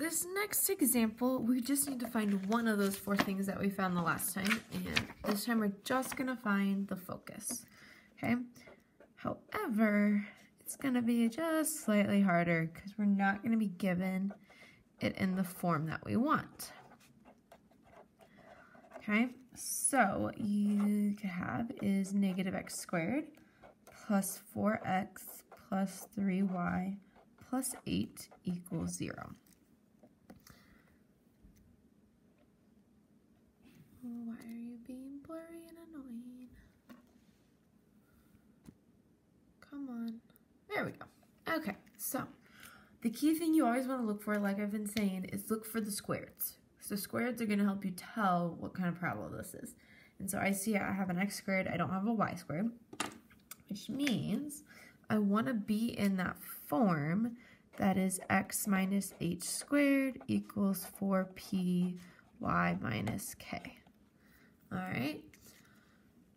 this next example, we just need to find one of those four things that we found the last time. And this time we're just going to find the focus. Okay. However, it's going to be just slightly harder because we're not going to be given it in the form that we want. Okay, so you could have is negative x squared plus 4x plus 3y plus 8 equals 0. Why are you being blurry and annoying? Come on. There we go. Okay, so the key thing you always want to look for, like I've been saying, is look for the squares. So squares are going to help you tell what kind of parabola this is. And so I see I have an x squared, I don't have a y squared, which means I want to be in that form that is x minus h squared equals 4py minus k. All right.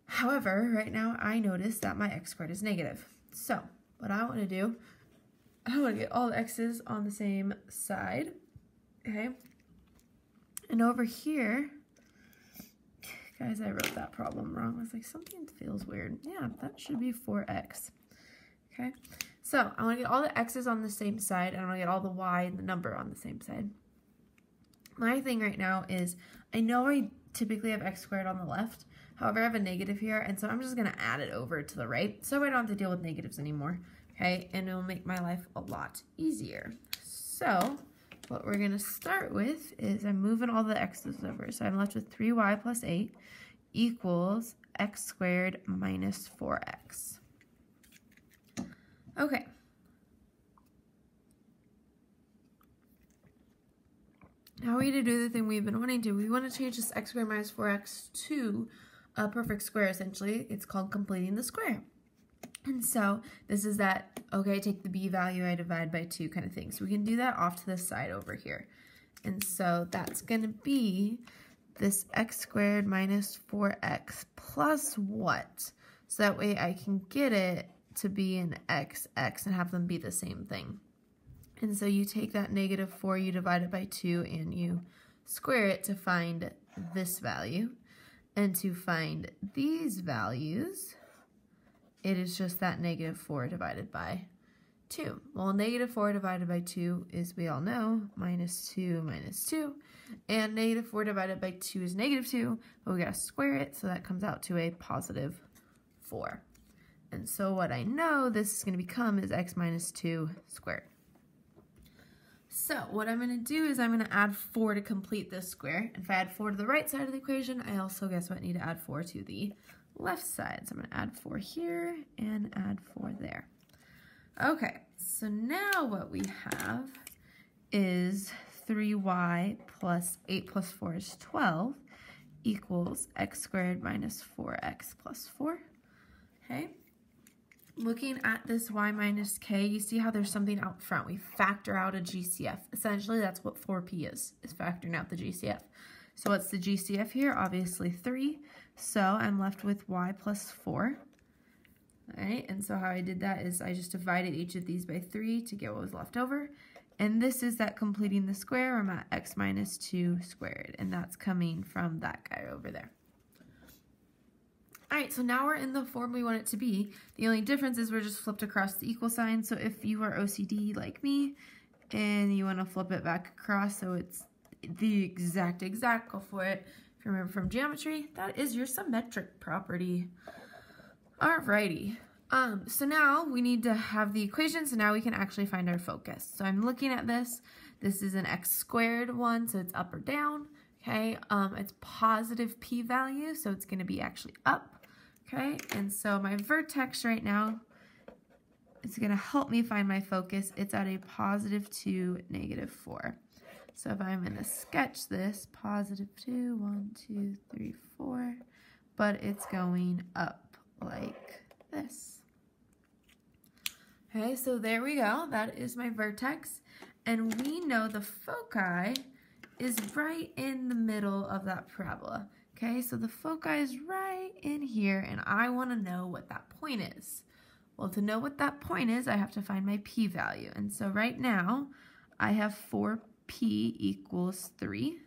However, right now I notice that my x squared is negative. So what I want to do, I want to get all the x's on the same side. Okay. And over here, guys, I wrote that problem wrong. I was like, something feels weird. Yeah, that should be 4x. Okay. So I want to get all the x's on the same side, and I want to get all the y and the number on the same side. My thing right now is, I know I typically have x squared on the left. However, I have a negative here, and so I'm just going to add it over to the right so I don't have to deal with negatives anymore, okay? And it'll make my life a lot easier. So what we're going to start with is I'm moving all the x's over. So I'm left with 3y plus 8 equals x squared minus 4x. Okay. Now we need to do the thing we've been wanting to. We want to change this x squared minus 4x to a perfect square, essentially. It's called completing the square. And so this is that, okay, take the b value, I divide by 2 kind of thing. So we can do that off to the side over here. And so that's going to be this x squared minus 4x plus what? So that way I can get it to be an x, x, and have them be the same thing. And so you take that negative 4, you divide it by 2, and you square it to find this value. And to find these values, it is just that negative 4 divided by 2. Well, negative 4 divided by 2 is, we all know, minus 2 minus 2. And negative 4 divided by 2 is negative 2, but we got to square it, so that comes out to a positive 4. And so what I know this is going to become is x minus 2 squared. So what I'm going to do is I'm going to add 4 to complete this square. If I add 4 to the right side of the equation, I also, guess what, need to add 4 to the left side. So I'm going to add 4 here and add 4 there. Okay, so now what we have is 3y plus 8 plus 4 is 12 equals x squared minus 4x plus 4. Okay, looking at this y minus k, you see how there's something out front. We factor out a GCF. Essentially, that's what 4p is, is factoring out the GCF. So what's the GCF here? Obviously 3. So I'm left with y plus 4. All right, and so how I did that is I just divided each of these by 3 to get what was left over. And this is that completing the square, I'm at x minus 2 squared, and that's coming from that guy over there. All right, so now we're in the form we want it to be. The only difference is we're just flipped across the equal sign. So if you are OCD like me and you want to flip it back across so it's the exact exact, go for it. If you remember from geometry, that is your symmetric property. Alrighty. Um, so now we need to have the equation, so now we can actually find our focus. So I'm looking at this. This is an x squared one, so it's up or down. Okay, um, it's positive p-value, so it's going to be actually up. Okay, and so my vertex right now is going to help me find my focus. It's at a positive 2, negative 4. So if I'm going to sketch this, positive 2, 1, 2, 3, 4, but it's going up like this. Okay, so there we go. That is my vertex. And we know the foci is right in the middle of that parabola. Okay, so the foci is right in here, and I want to know what that point is. Well, to know what that point is, I have to find my p-value. And so right now, I have 4 p equals 3.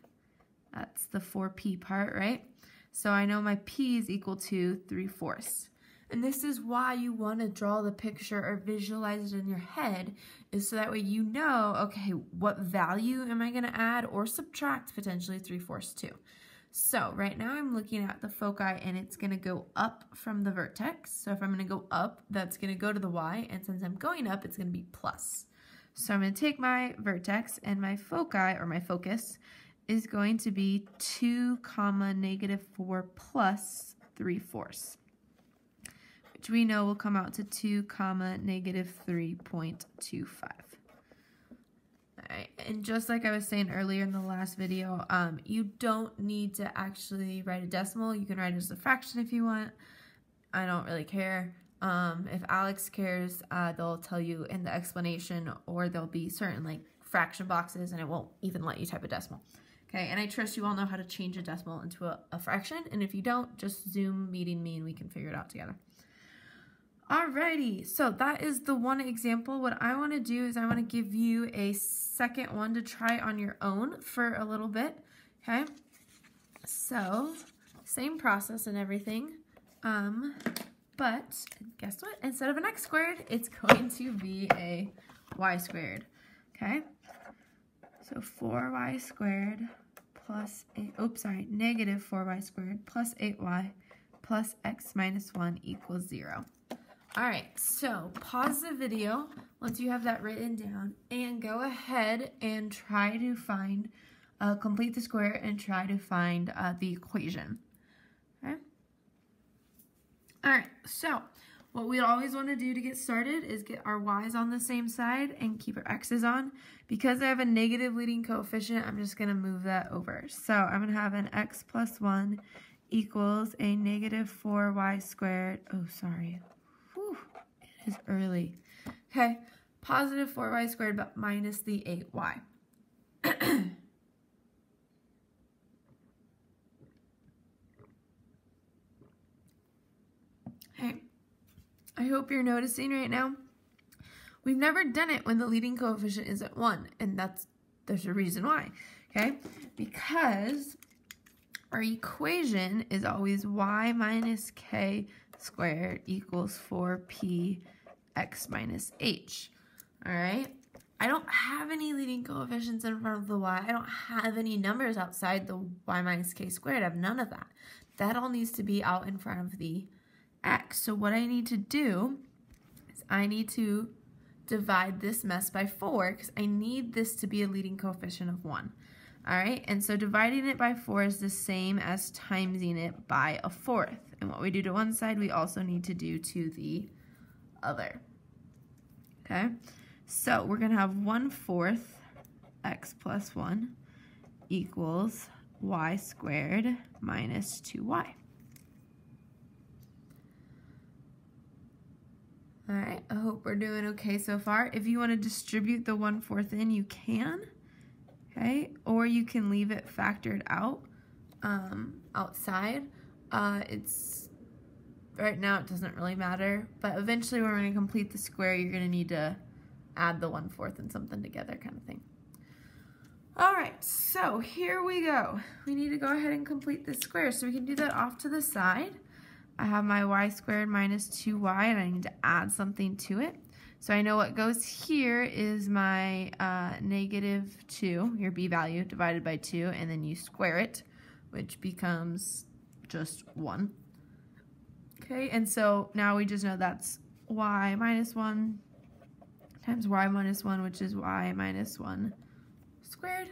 That's the 4p part, right? So I know my p is equal to 3 fourths. And this is why you want to draw the picture or visualize it in your head, is so that way you know, okay, what value am I going to add or subtract potentially 3 fourths to. So right now I'm looking at the foci and it's going to go up from the vertex. So if I'm going to go up, that's going to go to the y. And since I'm going up, it's going to be plus. So I'm going to take my vertex and my foci, or my focus, is going to be 2 comma negative 4 plus 3 fourths, which we know will come out to 2 comma negative 3.25. And just like I was saying earlier in the last video, um, you don't need to actually write a decimal. You can write it as a fraction if you want. I don't really care. Um, if ALEKS cares, uh, they'll tell you in the explanation or there'll be certain like fraction boxes and it won't even let you type a decimal. Okay, and I trust you all know how to change a decimal into a, a fraction. And if you don't, just Zoom meeting me and we can figure it out together. Alrighty, so that is the one example. What I want to do is I want to give you a second one to try on your own for a little bit, okay? So, same process and everything, um, but guess what? Instead of an x squared, it's going to be a y squared, okay? So 4y squared plus 8, oops, sorry, negative 4y squared plus 8y plus x minus 1 equals 0. All right, so pause the video once you have that written down and go ahead and try to find, uh, complete the square and try to find uh, the equation. Okay. All right, so what we always want to do to get started is get our y's on the same side and keep our x's on. Because I have a negative leading coefficient, I'm just going to move that over. So I'm going to have an x plus 1 equals a negative 4y squared. Oh, sorry is early. Okay, positive 4y squared, but minus the 8y. hey, I hope you're noticing right now. We've never done it when the leading coefficient is at 1, and that's there's a reason why, okay? Because our equation is always y minus k squared equals 4p x minus h. All right? I don't have any leading coefficients in front of the y. I don't have any numbers outside the y minus k squared. I have none of that. That all needs to be out in front of the x. So what I need to do is I need to divide this mess by 4 because I need this to be a leading coefficient of 1. All right, and so dividing it by 4 is the same as timesing it by a fourth. And what we do to one side, we also need to do to the other. Okay, so we're going to have 1 fourth x plus 1 equals y squared minus 2y. All right, I hope we're doing okay so far. If you want to distribute the 1 fourth in, you can, okay? Or you can leave it factored out um, outside. Uh, it's right now it doesn't really matter, but eventually when we're going to complete the square, you're going to need to add the one-fourth and something together kind of thing. All right, so here we go. We need to go ahead and complete the square. So we can do that off to the side. I have my y squared minus 2y, and I need to add something to it. So I know what goes here is my uh, negative 2, your b value, divided by 2, and then you square it, which becomes just 1. Okay, and so now we just know that's y minus 1 times y minus 1, which is y minus 1 squared.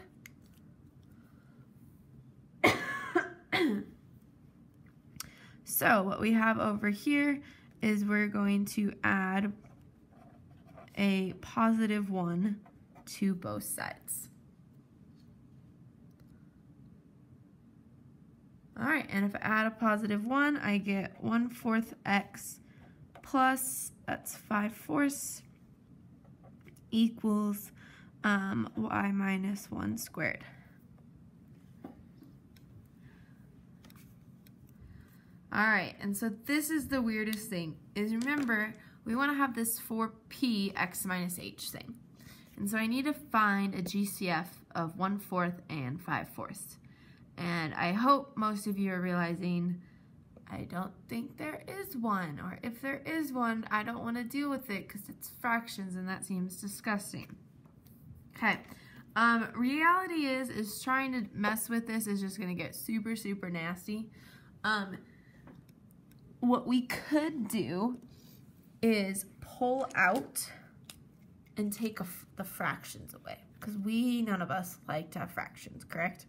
so what we have over here is we're going to add a positive 1 to both sides. All right, and if I add a positive 1, I get 1 fourth x plus, that's 5 fourths, equals um, y minus 1 squared. All right, and so this is the weirdest thing, is remember, we want to have this 4p x minus h thing. And so I need to find a GCF of 1 fourth and 5 fourths. And I hope most of you are realizing I don't think there is one. Or if there is one, I don't want to deal with it because it's fractions and that seems disgusting. Okay. Um, reality is, is trying to mess with this is just going to get super, super nasty. Um, what we could do is pull out and take the fractions away because we, none of us, like to have fractions, correct?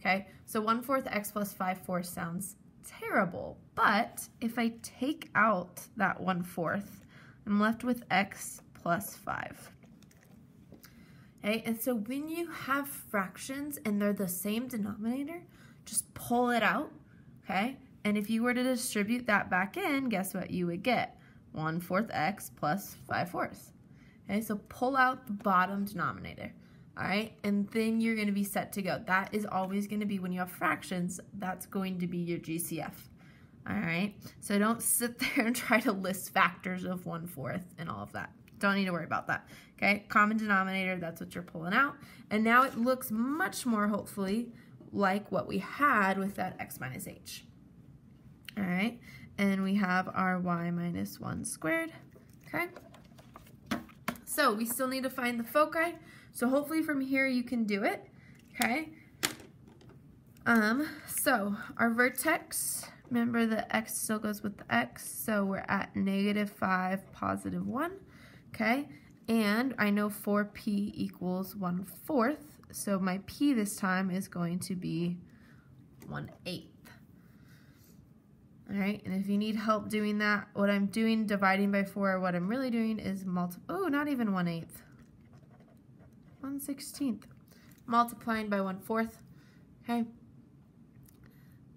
Okay, so 1 fourth x plus 5 fourths sounds terrible, but if I take out that 1 fourth, I'm left with x plus 5. Okay, and so when you have fractions and they're the same denominator, just pull it out, okay? And if you were to distribute that back in, guess what you would get? 1 fourth x plus 5 fourths. Okay, so pull out the bottom denominator. All right, and then you're gonna be set to go. That is always gonna be when you have fractions, that's going to be your GCF. All right, so don't sit there and try to list factors of 1 fourth and all of that. Don't need to worry about that. Okay, common denominator, that's what you're pulling out. And now it looks much more, hopefully, like what we had with that x minus h. All right, and we have our y minus 1 squared. Okay. So we still need to find the foci. So hopefully from here you can do it. Okay. Um, so our vertex, remember the x still goes with the x, so we're at negative 5, positive 1. Okay. And I know 4p equals 1 fourth, so my p this time is going to be 1 eighth. All right, and if you need help doing that, what I'm doing, dividing by 4, what I'm really doing is multiply, oh, not even 1 eighth. 1 16th. Multiplying by 1 fourth, okay?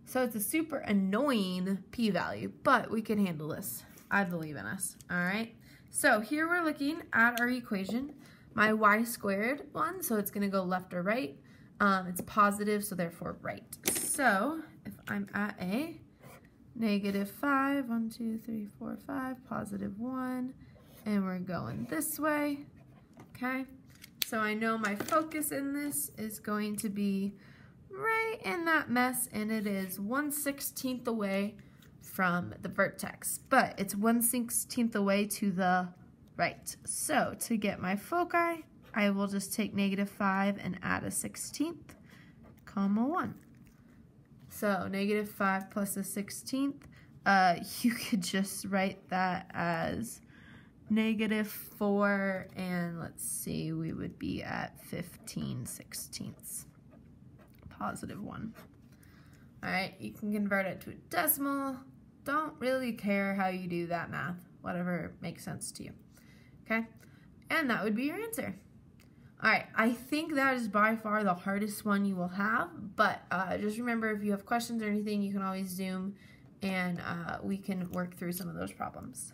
So it's a super annoying p-value, but we can handle this. I believe in us, all right? So here we're looking at our equation, my y squared one, so it's gonna go left or right. Um, it's positive, so therefore right. So if I'm at a negative 5, 1, 2, 3, 4, 5, positive 1, and we're going this way, okay? So I know my focus in this is going to be right in that mess, and it is 1 16th away from the vertex, but it's 1 16th away to the right. So to get my foci, I will just take negative 5 and add a 16th, comma 1. So negative 5 plus a 16th, uh, you could just write that as negative 4, and let's see, we would be at 15 sixteenths, positive 1. Alright, you can convert it to a decimal. Don't really care how you do that math, whatever makes sense to you. Okay, and that would be your answer. All right, I think that is by far the hardest one you will have, but uh, just remember if you have questions or anything, you can always Zoom and uh, we can work through some of those problems.